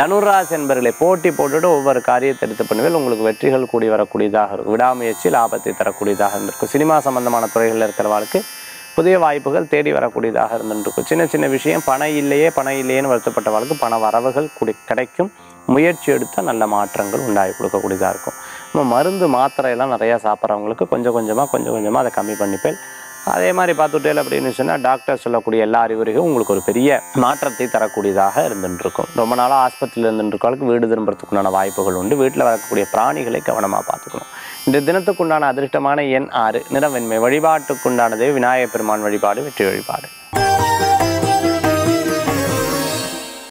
தனுராசி என்பர்களை போட்டி போட்டுட்டு ஒவ்வொரு காரியத்தை எடுத்து பண்ணுவேன். உங்களுக்கு வெற்றிகள் கூடி வரக்கூடியதாக இருக்கும். விடாமுயற்சி லாபத்தை தரக்கூடியதாக இருந்திருக்கும். சினிமா சம்பந்தமான துறைகளில் இருக்கிறவாளுக்கு புதிய வாய்ப்புகள் தேடி வரக்கூடியதாக இருந்துருக்கும். சின்ன சின்ன விஷயம் பணம் இல்லையே பணம் இல்லையேன்னு வருத்தப்பட்டவர்களுக்கு பண வரவுகள் கூடி கிடைக்கும். முயற்சி எடுத்தால் நல்ல மாற்றங்கள் உண்டாகி கொடுக்கக்கூடியதாக இருக்கும். நம்ம மருந்து மாத்திரையெல்லாம் நிறையா சாப்பிட்றவங்களுக்கு கொஞ்சம் கொஞ்சமாக கொஞ்சம் கொஞ்சமாக அதை கம்மி பண்ணிப்பேன். அதே மாதிரி பார்த்துட்டேல் அப்படின்னு சொன்னால் டாக்டர் சொல்லக்கூடிய எல்லா அறிவுரைகளும் உங்களுக்கு ஒரு பெரிய மாற்றத்தை தரக்கூடியதாக இருந்துருக்கும் ரொம்ப நாளாக ஆஸ்பத்திரியில் இருந்துருக்காளுக்கு வீடு திரும்புறதுக்குண்டான வாய்ப்புகள் உண்டு. வீட்டில் வரக்கூடிய பிராணிகளை கவனமாக பார்த்துக்கணும். இந்த தினத்துக்குண்டான அதிர்ஷ்டமான எண் ஆறு நிறவெண்மை வழிபாட்டுக்குண்டானதே விநாயகப் பெருமான் வழிபாடு வெற்றி வழிபாடு.